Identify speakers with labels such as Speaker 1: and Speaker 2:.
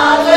Speaker 1: Father.